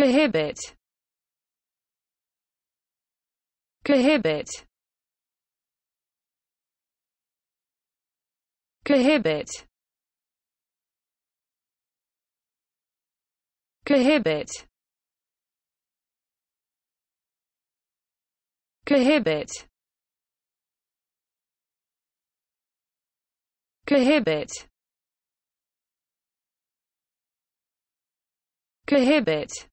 cohibit. Cohibit. Cohibit. Cohibit. Cohibit. Cohibit. Cohibit.